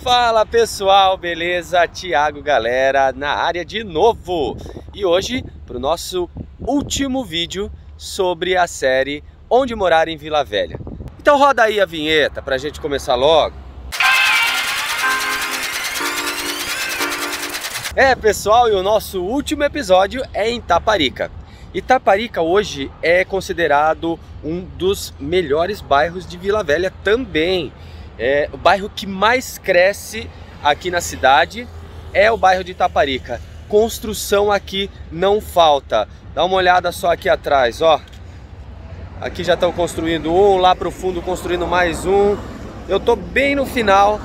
Fala pessoal, beleza? Thiago Galera na área de novo e hoje para o nosso último vídeo sobre a série Onde Morar em Vila Velha. Então roda aí a vinheta para a gente começar logo. É pessoal, e o nosso último episódio é em Taparica. Itaparica hoje é considerado um dos melhores bairros de Vila Velha também. É, o bairro que mais cresce aqui na cidade é o bairro de Itaparica. Construção aqui não falta. Dá uma olhada só aqui atrás, ó. Aqui já estão construindo um, lá para o fundo construindo mais um. Eu tô bem no final,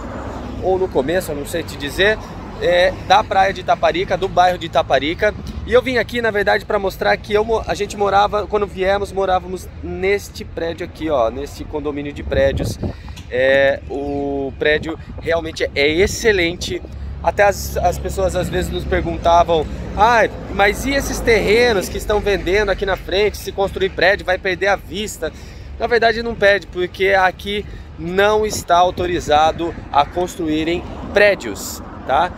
ou no começo, não sei te dizer, é, da praia de Itaparica, do bairro de Itaparica. E eu vim aqui, na verdade, para mostrar que eu, a gente morava, quando viemos, morávamos neste prédio aqui, ó, nesse condomínio de prédios. É, o prédio realmente é excelente. Até as, as pessoas às vezes nos perguntavam: ah, mas e esses terrenos que estão vendendo aqui na frente? Se construir prédio, vai perder a vista. Na verdade, não perde, porque aqui não está autorizado a construírem prédios tá?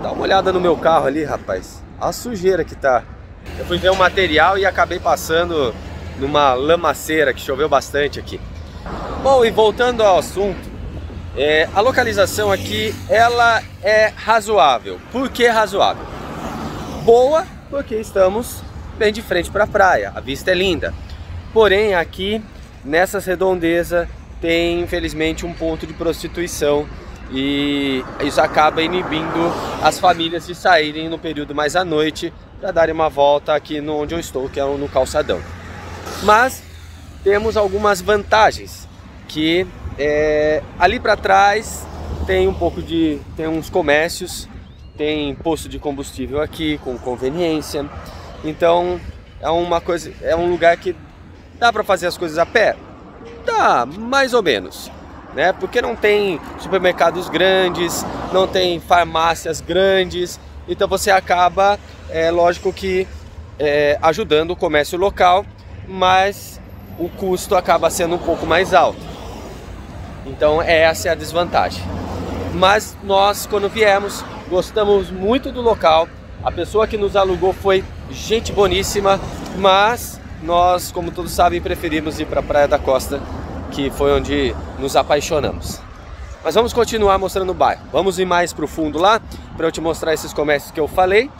Dá uma olhada no meu carro ali, rapaz. A sujeira que tá. Eu fui ver um material e acabei passando numa lamaceira que choveu bastante aqui. Bom, e voltando ao assunto, é, a localização aqui ela é razoável. Por que razoável? Boa, porque estamos bem de frente para a praia, a vista é linda. Porém, aqui nessas redondezas tem infelizmente um ponto de prostituição e isso acaba inibindo as famílias de saírem no período mais à noite para darem uma volta aqui no onde eu estou, que é no calçadão. Mas temos algumas vantagens, que é, ali para trás tem um pouco de tem uns comércios, tem posto de combustível aqui com conveniência. Então é uma coisa, é um lugar que dá para fazer as coisas a pé. Dá, mais ou menos né? Porque não tem supermercados grandes, não tem farmácias grandes, então você acaba, é lógico que é, ajudando o comércio local, mas o custo acaba sendo um pouco mais alto. Então essa é a desvantagem. Mas nós, quando viemos, gostamos muito do local. A pessoa que nos alugou foi gente boníssima, mas nós, como todos sabem, preferimos ir para a Praia da Costa que foi onde nos apaixonamos. Mas vamos continuar mostrando o bairro. Vamos ir mais para o fundo lá, para eu te mostrar esses comércios que eu falei.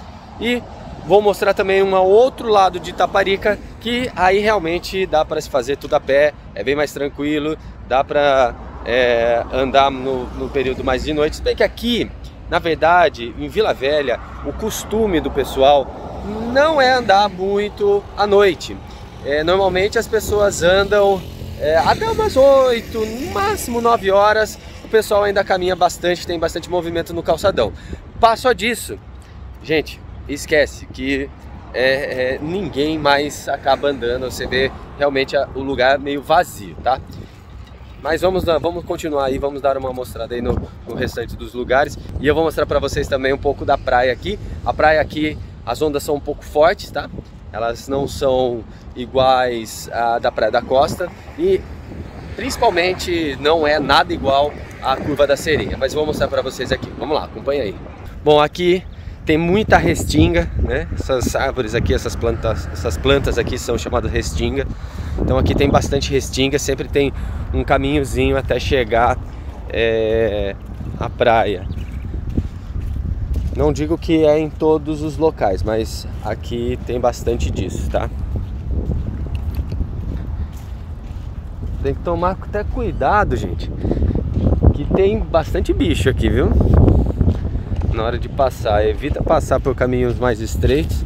E vou mostrar também um outro lado de Itaparica, que aí realmente dá para se fazer tudo a pé, é bem mais tranquilo, dá para é, andar no, no período mais de noite. Se bem que aqui, na verdade, em Vila Velha, o costume do pessoal não é andar muito à noite. É, normalmente as pessoas andam é, até umas 8, no máximo 9 horas, o pessoal ainda caminha bastante, tem bastante movimento no calçadão. Passou disso, gente, esquece que é, é, ninguém mais acaba andando, você vê realmente a, o lugar meio vazio, tá? Mas vamos, vamos continuar aí, vamos dar uma mostrada aí no, no restante dos lugares e eu vou mostrar para vocês também um pouco da praia aqui. A praia aqui, as ondas são um pouco fortes, tá? Elas não são iguais à da Praia da Costa e principalmente não é nada igual à Curva da Sereia, mas vou mostrar para vocês aqui. Vamos lá, acompanha aí. Bom, aqui tem muita restinga, né? Essas árvores aqui, essas plantas, essas plantas aqui são chamadas restinga. Então aqui tem bastante restinga, sempre tem um caminhozinho até chegar é, à praia. Não digo que é em todos os locais, mas aqui tem bastante disso, tá? Tem que tomar até cuidado, gente. Que tem bastante bicho aqui, viu? Na hora de passar, evita passar por caminhos mais estreitos.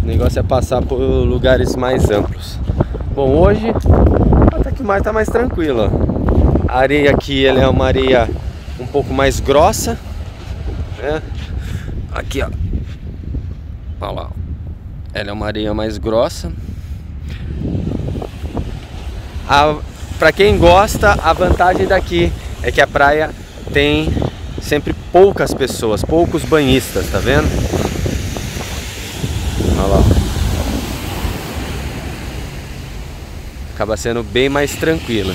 O negócio é passar por lugares mais amplos. Bom, hoje até que o mar tá mais tranquilo. A areia aqui ela é uma areia um pouco mais grossa, né? Aqui, ó. Olha lá. Ela é uma areia mais grossa. A, para quem gosta, a vantagem daqui é que a praia tem sempre poucas pessoas, poucos banhistas, tá vendo? Olha lá. Acaba sendo bem mais tranquila.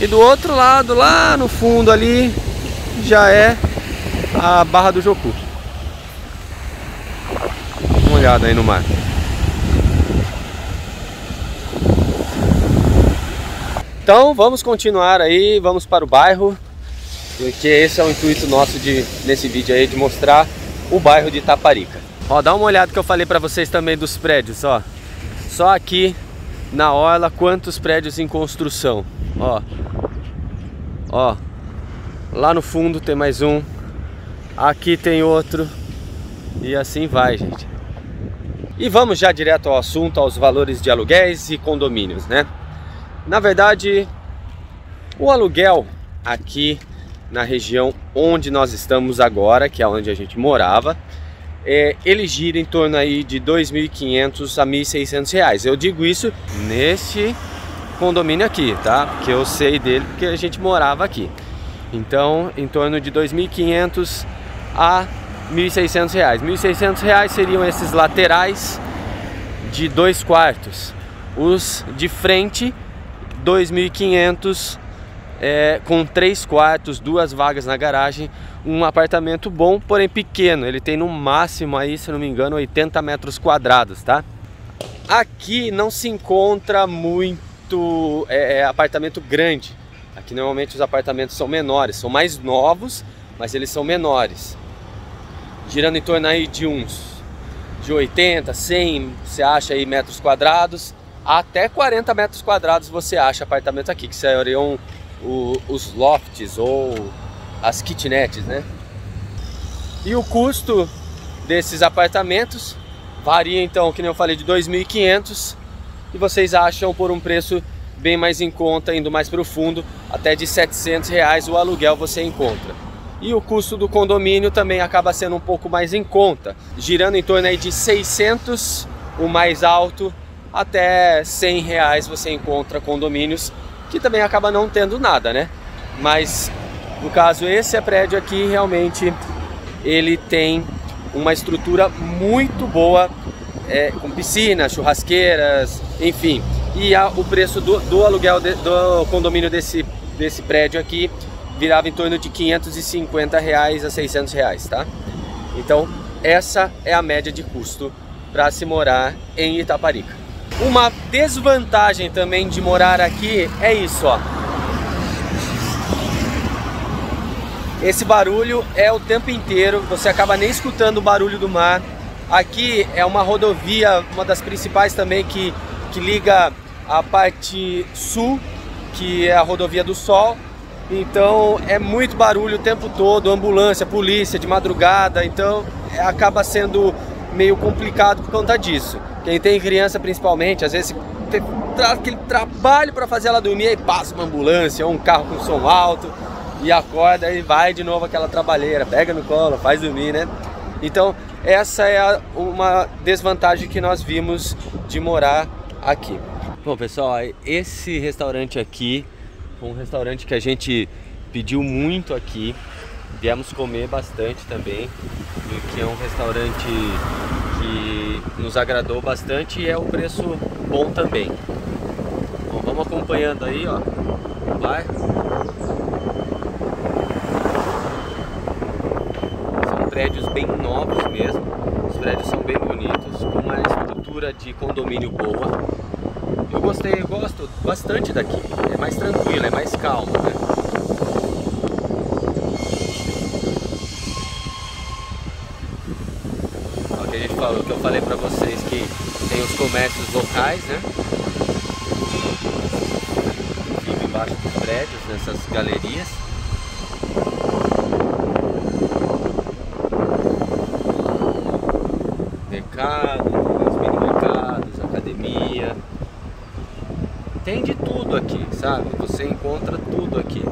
E do outro lado, lá no fundo ali, já é a Barra do Jocu. Uma olhada aí no mar. Então vamos continuar aí, vamos para o bairro, porque esse é o intuito nosso de, nesse vídeo aí, de mostrar o bairro de Itaparica. Ó, dá uma olhada que eu falei para vocês também dos prédios, ó. Só aqui na orla quantos prédios em construção, ó. Ó, lá no fundo tem mais um, aqui tem outro e assim vai, gente. E vamos já direto ao assunto, aos valores de aluguéis e condomínios, né? Na verdade, o aluguel aqui na região onde nós estamos agora, que é onde a gente morava, é, ele gira em torno aí de 2.500 a 1.600 reais. Eu digo isso nesse condomínio aqui, tá? Porque eu sei dele porque a gente morava aqui. Então, em torno de 2.500 a 1.600 reais. 1.600 reais seriam esses laterais de dois quartos. Os de frente 2.500 é, com três quartos, duas vagas na garagem, um apartamento bom, porém pequeno. Ele tem no máximo aí, se não me engano, 80 metros quadrados, tá? Aqui não se encontra muito é, é, apartamento grande. Aqui normalmente os apartamentos são menores, são mais novos, mas eles são menores. Girando em torno aí de uns de 80, 100, você acha aí metros quadrados até 40 metros quadrados você acha apartamento aqui, que seriam o, os lofts ou as kitnets, né? E o custo desses apartamentos varia então, que nem eu falei, de 2.500 e vocês acham por um preço bem mais em conta, indo mais profundo, até de 700 reais o aluguel você encontra. E o custo do condomínio também acaba sendo um pouco mais em conta, girando em torno aí de 600 o mais alto até 100 reais você encontra condomínios que também acaba não tendo nada, né? Mas no caso esse prédio aqui realmente ele tem uma estrutura muito boa é, com piscina, churrasqueiras, enfim. E a, o preço do, do aluguel de, do condomínio desse, desse prédio aqui virava em torno de 550 reais a 600 reais, tá? Então essa é a média de custo para se morar em Itaparica. Uma desvantagem também de morar aqui é isso, ó. Esse barulho é o tempo inteiro, você acaba nem escutando o barulho do mar. Aqui é uma rodovia, uma das principais também que, que liga a parte sul, que é a rodovia do Sol. Então é muito barulho o tempo todo, ambulância, polícia de madrugada, então acaba sendo meio complicado por conta disso. Quem tem criança principalmente, às vezes tem aquele trabalho para fazer ela dormir, aí passa uma ambulância ou um carro com som alto e acorda e vai de novo aquela trabalheira, pega no colo, faz dormir, né? Então essa é a, uma desvantagem que nós vimos de morar aqui. Bom pessoal, esse restaurante aqui foi um restaurante que a gente pediu muito aqui, viemos comer bastante também, que é um restaurante nos agradou bastante e é o preço bom também. Bom, vamos acompanhando aí, ó. Vai. São prédios bem novos mesmo. Os prédios são bem bonitos, com uma estrutura de condomínio boa. Eu gostei, eu gosto bastante daqui. É mais tranquilo, é mais calmo, né? o que eu falei para vocês que tem os comércios locais, né? Vive embaixo dos prédios, nessas galerias. Mercado, mini mercados, academia. Tem de tudo aqui, sabe? Você encontra tudo aqui.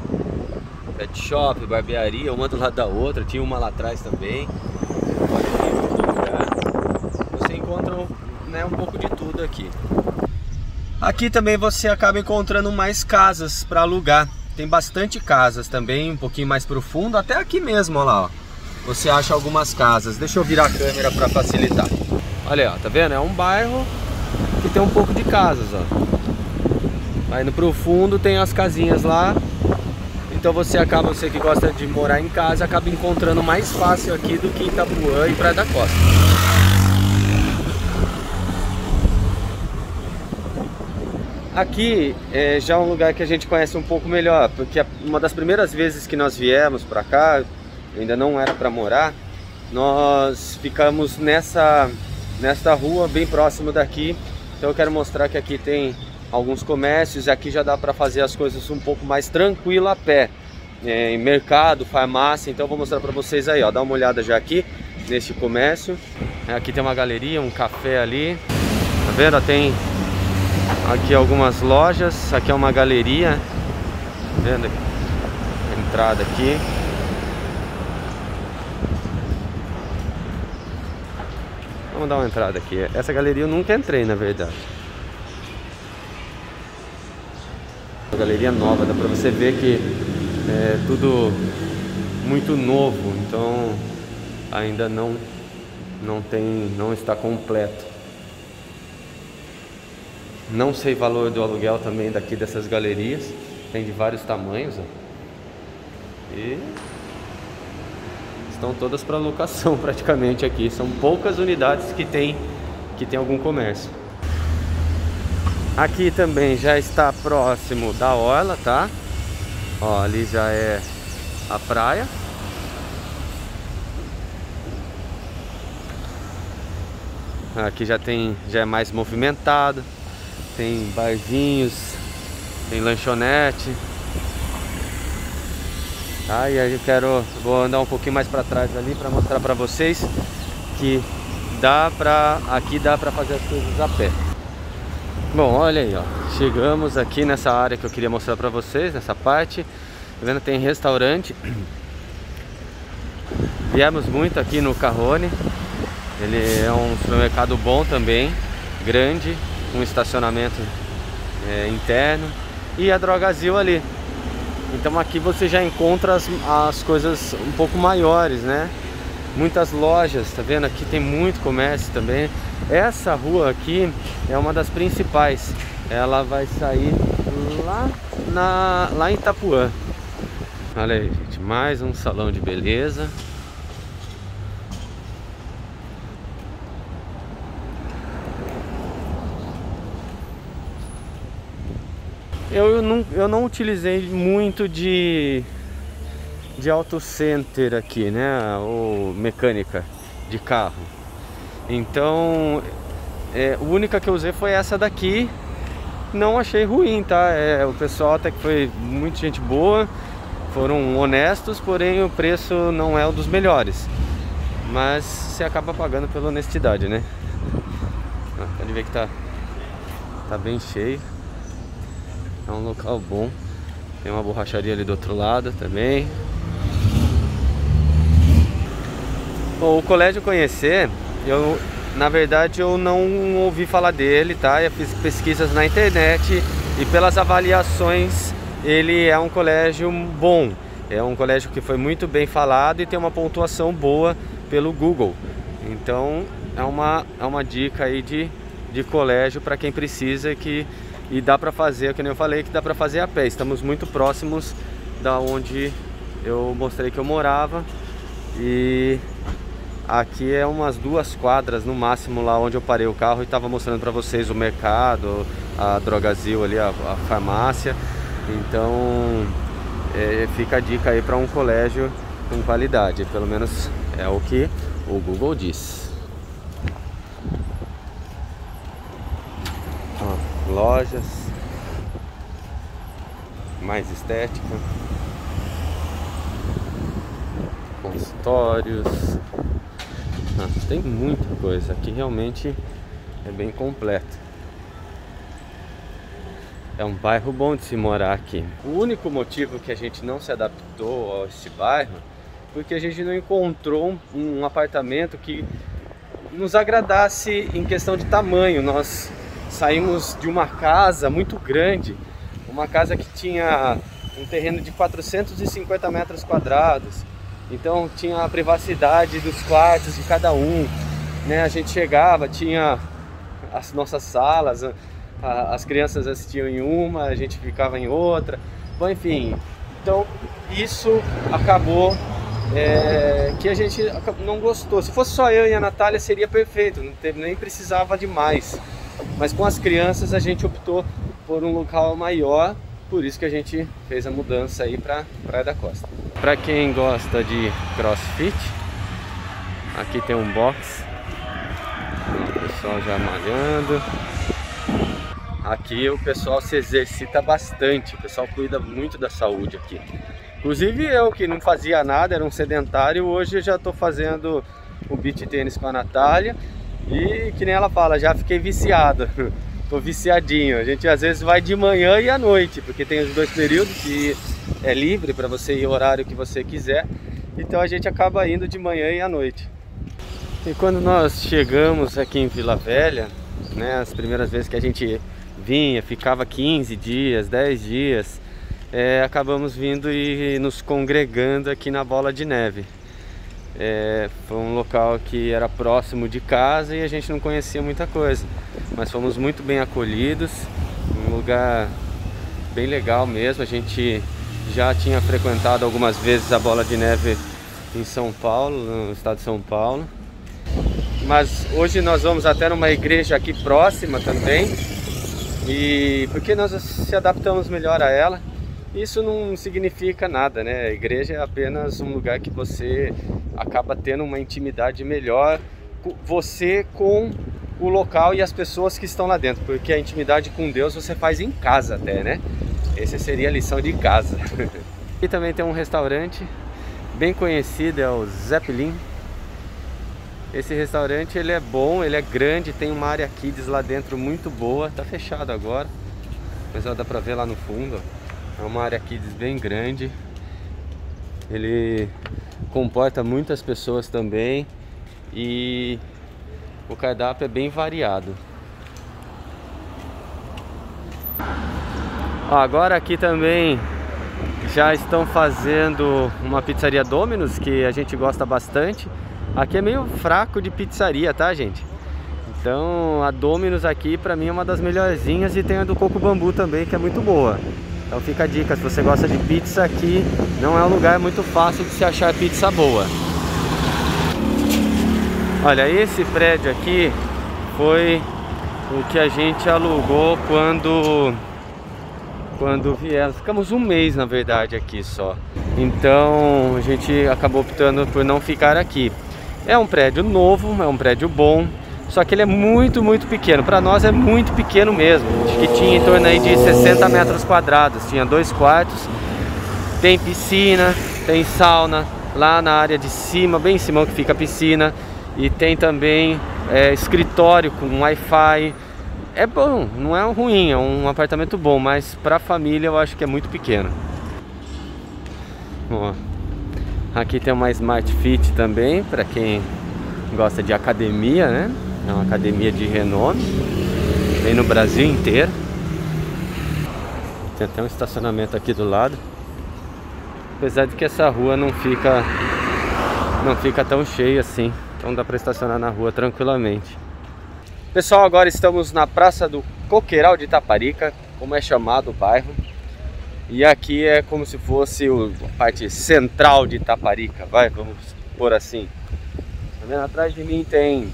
Pet shop, barbearia, uma do lado da outra, tinha uma lá atrás também. Um pouco de tudo aqui. Aqui também você acaba encontrando mais casas para alugar. Tem bastante casas também, um pouquinho mais profundo, até aqui mesmo, olha lá, ó. Você acha algumas casas. Deixa eu virar a câmera para facilitar. Olha, ó, tá vendo? É um bairro que tem um pouco de casas, ó. Aí no profundo tem as casinhas lá. Então você acaba, você que gosta de morar em casa, acaba encontrando mais fácil aqui do que Itapuã e Praia da Costa. Aqui é já um lugar que a gente conhece um pouco melhor, porque uma das primeiras vezes que nós viemos para cá, ainda não era para morar, nós ficamos nessa, nessa rua bem próximo daqui. Então eu quero mostrar que aqui tem alguns comércios, aqui já dá para fazer as coisas um pouco mais tranquilo a pé. É, mercado, farmácia, então eu vou mostrar para vocês aí, ó, dá uma olhada já aqui nesse comércio. Aqui tem uma galeria, um café ali, tá vendo? Tem Aqui algumas lojas, aqui é uma galeria. Vendo? A entrada aqui. Vamos dar uma entrada aqui. Essa galeria eu nunca entrei, na verdade. Galeria nova, dá pra você ver que é tudo muito novo, então ainda não não tem, não está completo. Não sei valor do aluguel também daqui dessas galerias. Tem de vários tamanhos. Ó. E estão todas para locação praticamente aqui. São poucas unidades que tem que tem algum comércio. Aqui também já está próximo da orla, tá? Ó, ali já é a praia. Aqui já tem, já é mais movimentado tem barzinhos, tem lanchonete. Tá? E aí eu quero, vou andar um pouquinho mais para trás ali para mostrar para vocês que dá pra, aqui dá para fazer as coisas a pé. Bom, olha aí, ó. Chegamos aqui nessa área que eu queria mostrar para vocês, nessa parte. Tá vendo? Tem restaurante. Viemos muito aqui no Carrone. Ele é um supermercado bom também, grande, um estacionamento é, interno e a Drogazil ali. Então aqui você já encontra as, as coisas um pouco maiores, né? Muitas lojas, tá vendo? Aqui tem muito comércio também. Essa rua aqui é uma das principais. Ela vai sair lá, na, lá em Itapuã. Olha aí, gente, mais um salão de beleza. Eu não, eu não utilizei muito de, de auto center aqui, né? Ou mecânica de carro. Então, é, a única que eu usei foi essa daqui. Não achei ruim, tá? É, o pessoal até que foi muito gente boa, foram honestos, porém o preço não é um dos melhores. Mas você acaba pagando pela honestidade, né? Pode ver que tá, tá bem cheio. É um local bom. Tem uma borracharia ali do outro lado também. Bom, o colégio conhecer, eu na verdade eu não ouvi falar dele, tá? Eu fiz pesquisas na internet e pelas avaliações ele é um colégio bom. É um colégio que foi muito bem falado e tem uma pontuação boa pelo Google. Então é uma, é uma dica aí de, de colégio para quem precisa que e dá para fazer, como eu falei, que dá para fazer a pé. Estamos muito próximos da onde eu mostrei que eu morava e aqui é umas duas quadras no máximo lá onde eu parei o carro e estava mostrando para vocês o mercado, a Drogazil ali, a, a farmácia. Então é, fica a dica aí para um colégio com qualidade, pelo menos é o que o Google diz. Lojas mais estética, consultórios, ah, tem muita coisa aqui realmente é bem completo. É um bairro bom de se morar aqui. O único motivo que a gente não se adaptou a este bairro porque a gente não encontrou um, um apartamento que nos agradasse em questão de tamanho. Nós saímos de uma casa muito grande, uma casa que tinha um terreno de 450 metros quadrados, então tinha a privacidade dos quartos de cada um, né? A gente chegava, tinha as nossas salas, as crianças assistiam em uma, a gente ficava em outra, bom, enfim, Então isso acabou é, que a gente não gostou. Se fosse só eu e a Natália seria perfeito, não teve, nem precisava de mais. Mas com as crianças a gente optou por um local maior, por isso que a gente fez a mudança aí para Praia da Costa. Para quem gosta de CrossFit, aqui tem um box, o pessoal já malhando. Aqui o pessoal se exercita bastante, o pessoal cuida muito da saúde aqui. Inclusive eu que não fazia nada, era um sedentário, hoje já estou fazendo o beat tênis com a Natália e que nem ela fala, já fiquei viciado, tô viciadinho. A gente às vezes vai de manhã e à noite, porque tem os dois períodos que é livre para você ir o horário que você quiser. Então a gente acaba indo de manhã e à noite. E quando nós chegamos aqui em Vila Velha, né, as primeiras vezes que a gente vinha, ficava 15 dias, 10 dias, é, acabamos vindo e nos congregando aqui na Bola de Neve. É, foi um local que era próximo de casa e a gente não conhecia muita coisa, mas fomos muito bem acolhidos, um lugar bem legal mesmo. A gente já tinha frequentado algumas vezes a Bola de Neve em São Paulo, no estado de São Paulo, mas hoje nós vamos até numa igreja aqui próxima também, e porque nós se adaptamos melhor a ela isso não significa nada, né? A igreja é apenas um lugar que você acaba tendo uma intimidade melhor, você com o local e as pessoas que estão lá dentro, porque a intimidade com Deus você faz em casa até, né? Essa seria a lição de casa. e também tem um restaurante bem conhecido, é o Zeppelin. Esse restaurante ele é bom, ele é grande, tem uma área kids lá dentro muito boa, tá fechado agora, mas dá pra ver lá no fundo. É uma área kids bem grande. Ele comporta muitas pessoas também e o cardápio é bem variado. Agora aqui também já estão fazendo uma pizzaria Domino's que a gente gosta bastante. Aqui é meio fraco de pizzaria, tá gente? Então a Domino's aqui pra mim é uma das melhorzinhas e tem a do Coco Bambu também que é muito boa. Então fica a dica, se você gosta de pizza aqui, não é um lugar muito fácil de se achar pizza boa. Olha, esse prédio aqui foi o que a gente alugou quando quando viemos. Ficamos um mês, na verdade, aqui só. Então a gente acabou optando por não ficar aqui. É um prédio novo, é um prédio bom, só que ele é muito, muito pequeno. Para nós é muito pequeno mesmo. Acho que tinha em torno aí de 60 metros quadrados. Tinha dois quartos, tem piscina, tem sauna. Lá na área de cima, bem em cima que fica a piscina. E tem também é, escritório com Wi-Fi. É bom, não é ruim, é um apartamento bom, mas para família eu acho que é muito pequeno. Ó, aqui tem uma Smart Fit também, para quem gosta de academia, né? É uma academia de renome. Tem no Brasil inteiro. Tem até um estacionamento aqui do lado. Apesar de que essa rua não fica não fica tão cheia assim. Então dá para estacionar na rua tranquilamente. Pessoal, agora estamos na Praça do Coqueiral de Itaparica, como é chamado o bairro. E aqui é como se fosse a parte central de Itaparica, vai, vamos por assim. Tá vendo? Atrás de mim tem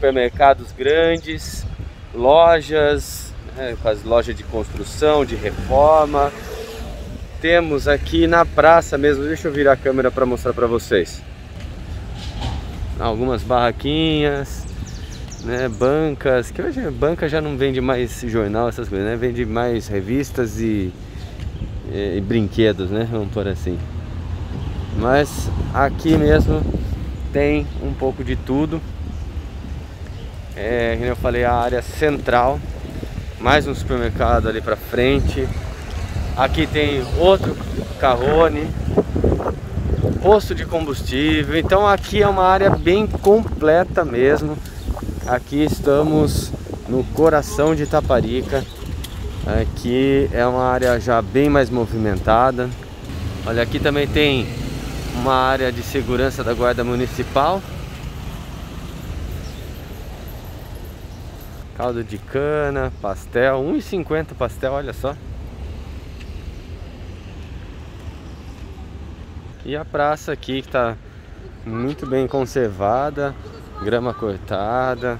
supermercados grandes, lojas, né, as lojas de construção, de reforma. Temos aqui na praça mesmo, deixa eu virar a câmera para mostrar para vocês. Algumas barraquinhas, né, bancas, que hoje banca já não vende mais jornal, essas coisas, né? Vende mais revistas e, e, e brinquedos, né? Vamos por assim. Mas aqui mesmo tem um pouco de tudo é, como eu falei, a área central, mais um supermercado ali pra frente. Aqui tem outro carrone, posto de combustível. Então aqui é uma área bem completa mesmo. Aqui estamos no coração de Itaparica. Aqui é uma área já bem mais movimentada. Olha, aqui também tem uma área de segurança da Guarda Municipal. Caldo de cana, pastel, 1,50 pastel, olha só. E a praça aqui que está muito bem conservada, grama cortada.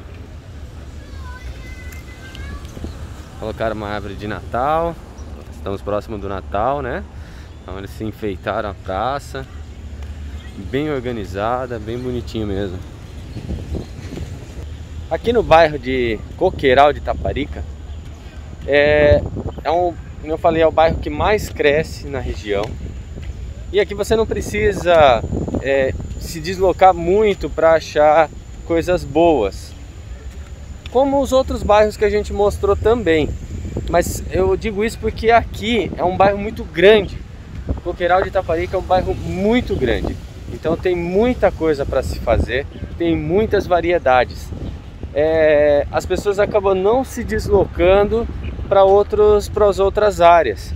Colocaram uma árvore de Natal. Estamos próximo do Natal, né? Então eles se enfeitaram a praça. Bem organizada, bem bonitinho mesmo. Aqui no bairro de Coqueiral de Taparica, é, é um, como eu falei, é o bairro que mais cresce na região. E aqui você não precisa é, se deslocar muito para achar coisas boas. Como os outros bairros que a gente mostrou também. Mas eu digo isso porque aqui é um bairro muito grande. Coqueiral de Itaparica é um bairro muito grande. Então tem muita coisa para se fazer, tem muitas variedades. É, as pessoas acabam não se deslocando para outros para as outras áreas.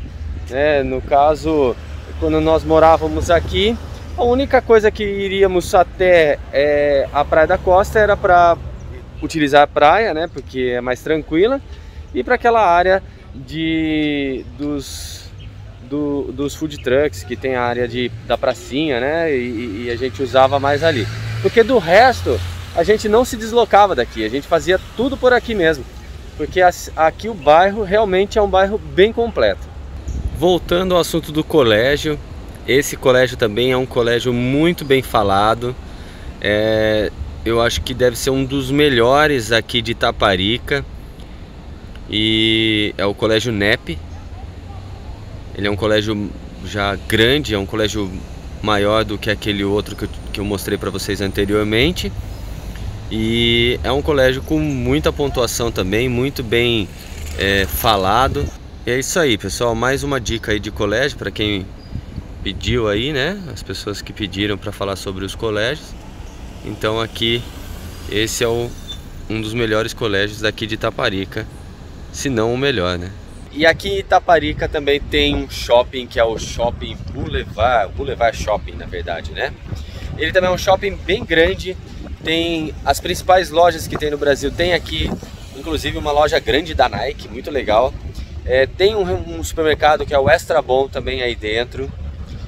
Né? No caso, quando nós morávamos aqui, a única coisa que iríamos até é, a Praia da Costa era para utilizar a praia, né, porque é mais tranquila, e para aquela área de dos, do, dos food trucks, que tem a área de, da pracinha, né, e, e a gente usava mais ali. Porque do resto, a gente não se deslocava daqui, a gente fazia tudo por aqui mesmo, porque aqui o bairro realmente é um bairro bem completo. Voltando ao assunto do colégio, esse colégio também é um colégio muito bem falado. É, eu acho que deve ser um dos melhores aqui de Itaparica. E é o colégio NEP. Ele é um colégio já grande, é um colégio maior do que aquele outro que eu, que eu mostrei para vocês anteriormente. E é um colégio com muita pontuação também, muito bem é, falado. E é isso aí, pessoal. Mais uma dica aí de colégio para quem pediu aí, né? As pessoas que pediram para falar sobre os colégios. Então aqui esse é o, um dos melhores colégios daqui de Itaparica, se não o melhor, né? E aqui em Itaparica também tem um shopping que é o Shopping Boulevard, Boulevard Shopping na verdade, né? Ele também é um shopping bem grande, tem as principais lojas que tem no Brasil, tem aqui inclusive uma loja grande da Nike, muito legal. É, tem um, um supermercado que é o Extra Bom também aí dentro.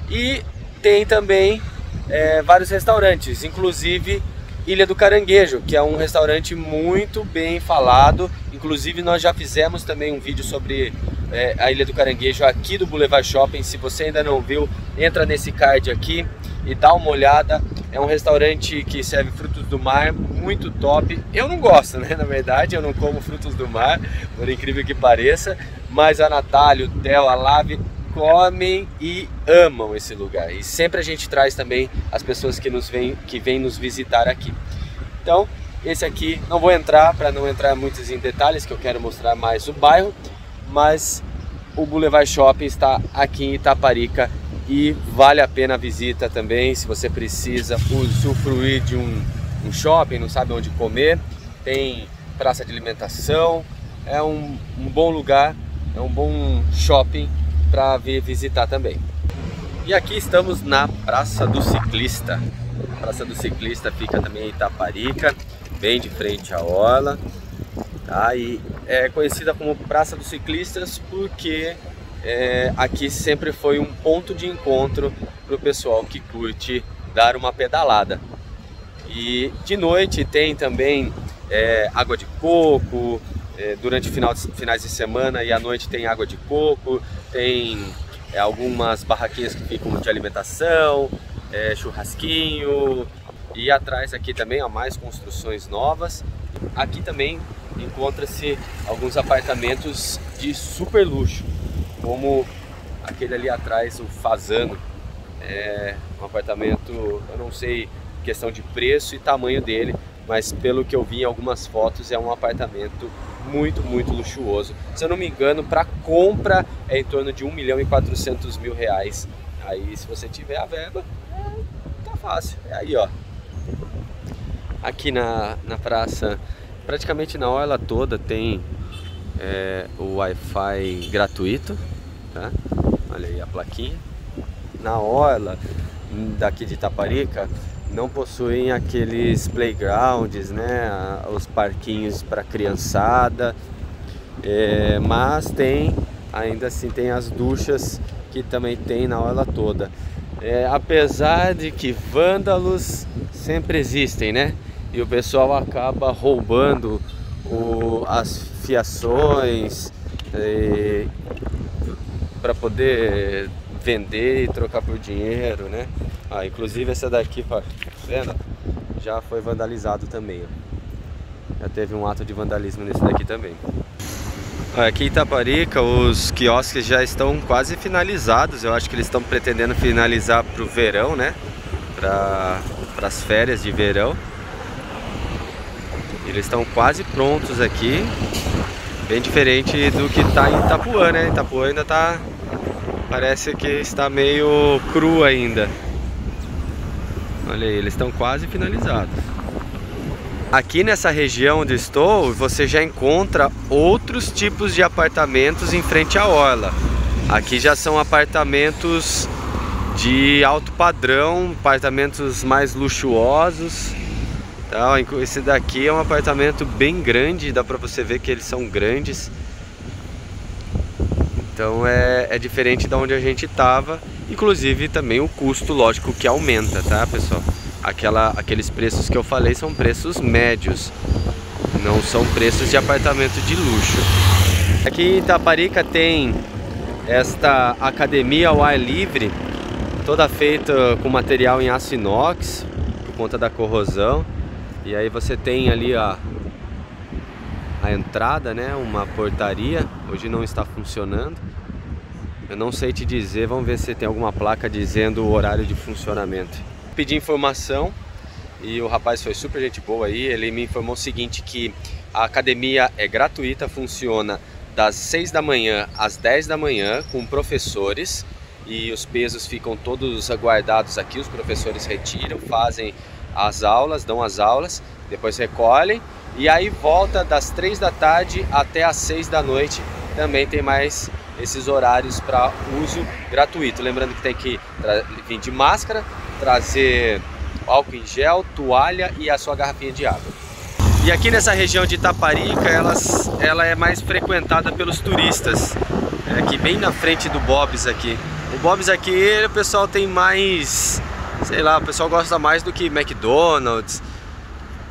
E tem também é, vários restaurantes, inclusive Ilha do Caranguejo, que é um restaurante muito bem falado. Inclusive nós já fizemos também um vídeo sobre é, a Ilha do Caranguejo aqui do Boulevard Shopping. Se você ainda não viu, entra nesse card aqui e dá uma olhada. É um restaurante que serve frutos do mar, muito top. Eu não gosto, né? Na verdade, eu não como frutos do mar, por incrível que pareça. Mas a Natália, o Theo, a Lave comem e amam esse lugar. E sempre a gente traz também as pessoas que nos vêm que vêm nos visitar aqui. Então, esse aqui não vou entrar para não entrar muitos em detalhes, que eu quero mostrar mais o bairro, mas o Boulevard Shopping está aqui em Itaparica e vale a pena a visita também, se você precisa usufruir de um, um shopping, não sabe onde comer, tem praça de alimentação, é um, um bom lugar, é um bom shopping para vir visitar também. E aqui estamos na Praça do Ciclista. A Praça do Ciclista fica também em Itaparica, bem de frente à orla. Tá? E é conhecida como Praça dos Ciclistas porque é, aqui sempre foi um ponto de encontro para o pessoal que curte dar uma pedalada. E de noite tem também é, água de coco, é, durante final de, finais de semana e à noite tem água de coco, tem é, algumas barraquinhas que ficam de alimentação, é, churrasquinho e atrás aqui também há mais construções novas. Aqui também encontra-se alguns apartamentos de super luxo, como aquele ali atrás, o Fazano. É um apartamento, eu não sei questão de preço e tamanho dele, mas pelo que eu vi em algumas fotos é um apartamento muito, muito luxuoso. Se eu não me engano, para compra é em torno de 1 milhão e 400 mil reais. Aí se você tiver a verba, é, tá fácil. É aí, ó. Aqui na, na praça, praticamente na orla toda tem é, o Wi-Fi gratuito, tá? Olha aí a plaquinha. Na orla daqui de Itaparica não possuem aqueles playgrounds, né, os parquinhos para criançada, é, mas tem, ainda assim tem as duchas que também tem na orla toda. é, apesar de que vândalos sempre existem, né? E o pessoal acaba roubando o, as fiações para poder vender e trocar por dinheiro, né? Ah, inclusive essa daqui, ó, tá vendo? Já foi vandalizado também, ó. Já teve um ato de vandalismo nesse daqui também. Aqui em Itaparica os quiosques já estão quase finalizados. Eu acho que eles estão pretendendo finalizar para o verão, né? Para as férias de verão. Eles estão quase prontos aqui. Bem diferente do que está em Itapuã, né? Itapuã ainda está... Parece que está meio cru ainda. Olha aí, eles estão quase finalizados. Aqui nessa região onde estou, você já encontra outros tipos de apartamentos em frente à orla. Aqui já são apartamentos de alto padrão, apartamentos mais luxuosos. Esse daqui é um apartamento bem grande, dá pra você ver que eles são grandes. Então é, é diferente da onde a gente estava, inclusive também o custo, lógico, que aumenta, tá pessoal? aquela, aqueles preços que eu falei são preços médios, não são preços de apartamento de luxo. Aqui em Itaparica tem esta academia ao ar livre, toda feita com material em aço inox, por conta da corrosão. E aí você tem ali a, a entrada, né, uma portaria, hoje não está funcionando. Eu não sei te dizer, vamos ver se tem alguma placa dizendo o horário de funcionamento pedi informação e o rapaz foi super gente boa aí. Ele me informou o seguinte: que a academia é gratuita, funciona das 6 da manhã às 10 da manhã com professores e os pesos ficam todos aguardados aqui. Os professores retiram, fazem as aulas, dão as aulas, depois recolhem e aí volta das 3 da tarde até as 6 da noite. Também tem mais esses horários para uso gratuito. Lembrando que tem que vir de máscara, trazer álcool em gel, toalha e a sua garrafinha de água. E aqui nessa região de Itaparica, elas, ela é mais frequentada pelos turistas. É aqui bem na frente do Bob's aqui. O Bob's aqui, o pessoal tem mais, sei lá, o pessoal gosta mais do que McDonald's.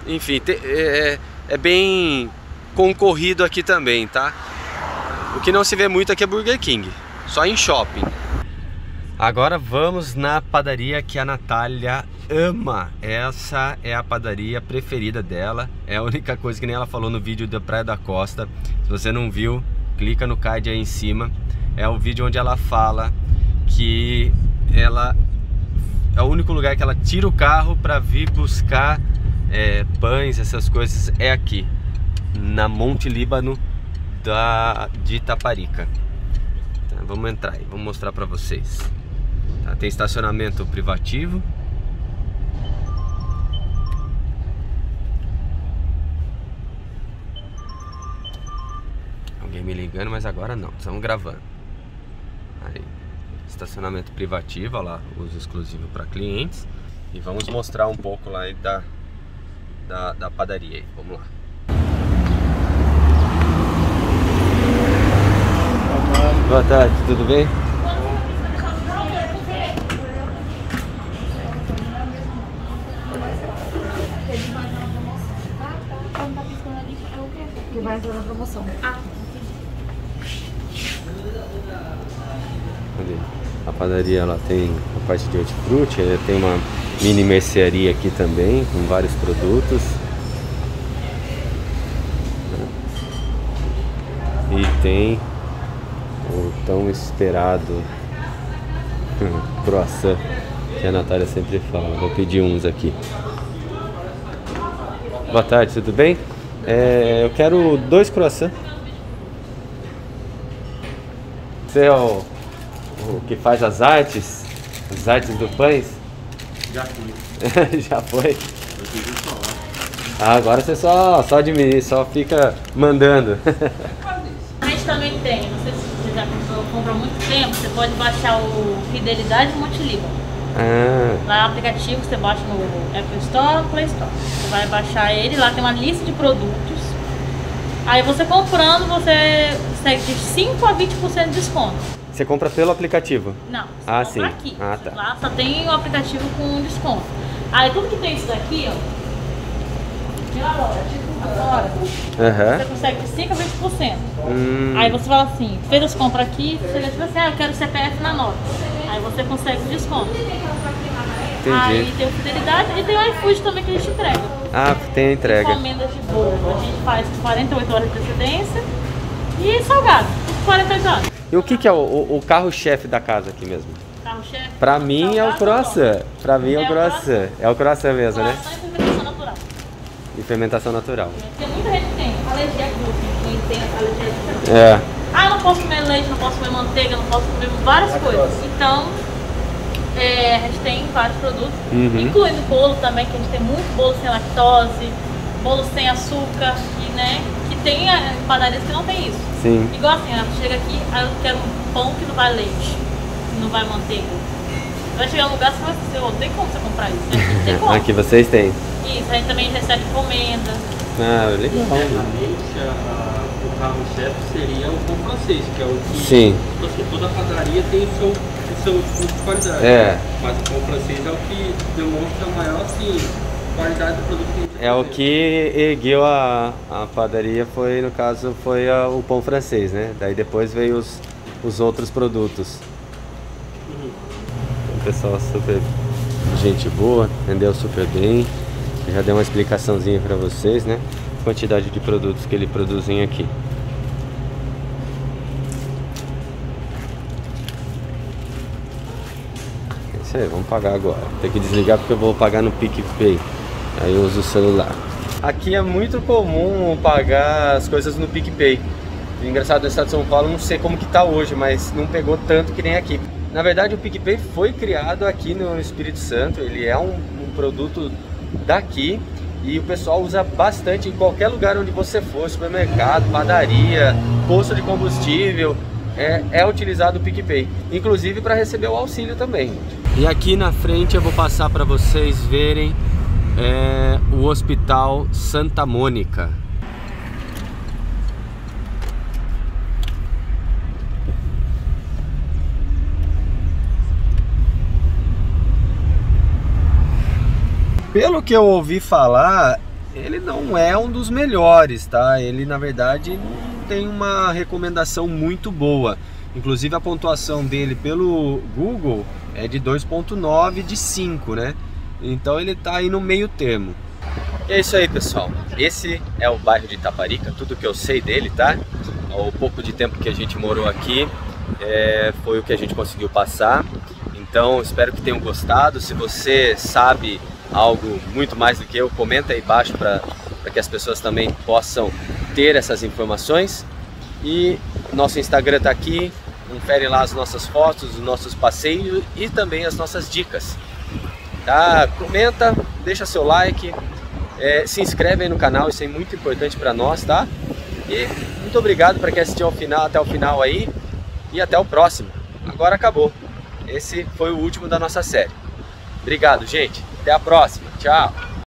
Enfim, te, é, é bem concorrido aqui também, tá? O que não se vê muito aqui é Burger King, só em shopping. Agora vamos na padaria que a Natália ama. Essa é a padaria preferida dela. É a única coisa que nem ela falou no vídeo da Praia da Costa. Se você não viu, clica no card aí em cima. É o vídeo onde ela fala que ela é o único lugar que ela tira o carro para vir buscar é, pães, essas coisas. É aqui, na Monte Líbano da, de Itaparica. Então, vamos entrar aí, vamos mostrar para vocês. Tá? Tem estacionamento privativo. Alguém me ligando, mas agora não, estamos gravando. Aí, estacionamento privativo, lá, uso exclusivo para clientes. E vamos mostrar um pouco lá da, da, da padaria aí. Vamos lá. Boa tarde, tudo bem? vai entrar na promoção. Ah. A padaria ela tem a parte de hortifruti, tem uma mini mercearia aqui também, com vários produtos. E tem o tão esperado croissant que a Natália sempre fala. Vou pedir uns aqui. Boa tarde, tudo bem? É, eu quero dois croissants. Você é o, o que faz as artes? As artes do pães? Já fui. Já foi? Ah, agora você só, só administra, só fica mandando. A gente também tem, não sei se você já comprou há muito tempo, você pode baixar o Fidelidade Multilíbano. Ah. Lá no aplicativo você baixa no Apple Store, Play Store. Você vai baixar ele, lá tem uma lista de produtos. Aí você comprando, você consegue de 5 a 20% de desconto. Você compra pelo aplicativo? Não, você ah, compra sim. aqui. Ah, tá. Lá só tem o aplicativo com desconto. Aí tudo que tem isso daqui, ó. Agora. Uhum. Você consegue de 5 a 20%. Hum. Aí você fala assim, fez as compras aqui, você chega tipo assim, ah, eu quero CPF na nota. Aí você consegue o desconto. Entendi. Aí tem o Fidelidade e tem o iFood também que a gente entrega. Ah, tem a entrega. Encomendas de bolo, a gente faz 48 horas de antecedência. E salgado, 48 horas. E o que, que é o, o- carro-chefe da casa aqui mesmo? Carro-chefe. Pra mim é o croissant. Pra mim é o É o croissant. É o croissant mesmo, né? E fermentação natural. Porque muita gente tem alergia a glúten, quem tem alergia a glúten. É. Ah, eu não posso comer leite, não posso comer manteiga, não posso comer várias coisas. Então, é, a gente tem vários produtos, Uhum. incluindo bolo também, que a gente tem muito bolo sem lactose, bolo sem açúcar, e, né, que tem é, padarias que não tem isso. Sim. Igual assim, ela chega aqui, aí eu quero um pão que não vai leite, que não vai manteiga. Vai chegar um lugar que você vai dizer, oh, tem como você comprar isso, né? Tem como. Aqui vocês têm. Isso, a gente também recebe encomenda. Ah, legal. A- o carro-chefe seria o pão francês, que é o que Sim. assim, toda padaria tem o seu, o seu tipo de qualidade. É. Mas o pão francês é o que demonstra a maior assim, qualidade do produto que a gente É o que ergueu a, a padaria foi, no caso, foi a- o pão francês, né? Daí depois veio os, os outros produtos. O pessoal super gente boa, entendeu super bem. Já dei uma explicaçãozinha pra vocês, né? Quantidade de produtos que ele produzem aqui. É isso aí, vamos pagar agora. Tem que desligar porque eu vou pagar no PicPay. Aí eu uso o celular. Aqui é muito comum pagar as coisas no PicPay. Engraçado, no estado de São Paulo, não sei como que tá hoje, mas não pegou tanto que nem aqui. Na verdade, o PicPay foi criado aqui no Espírito Santo. Ele é um, um produto daqui e o pessoal usa bastante em qualquer lugar onde você for, supermercado, padaria, posto de combustível, é, é utilizado o PicPay, inclusive para receber o auxílio também. E aqui na frente eu vou passar para vocês verem é, o Hospital Santa Mônica. Pelo que eu ouvi falar, ele não é um dos melhores, tá? Ele na verdade não tem uma recomendação muito boa. Inclusive a pontuação dele pelo Google é de 2.9 de 5, né? Então ele tá aí no meio termo. E é isso aí, pessoal. Esse é o bairro de Itaparica, tudo que eu sei dele, tá? O pouco de tempo que a gente morou aqui é, foi o que a gente conseguiu passar. Então espero que tenham gostado. Se você sabe algo muito mais do que eu, comenta aí embaixo para que as pessoas também possam ter essas informações. E nosso Instagram está aqui, confere lá as nossas fotos, os nossos passeios e também as nossas dicas. Tá? Comenta, deixa seu like, é, se inscreve aí no canal, isso é muito importante para nós, tá? E muito obrigado para quem assistiu ao final, até o final aí e até o próximo. Agora acabou. Esse foi o último da nossa série. Obrigado, gente. Até a próxima. Tchau.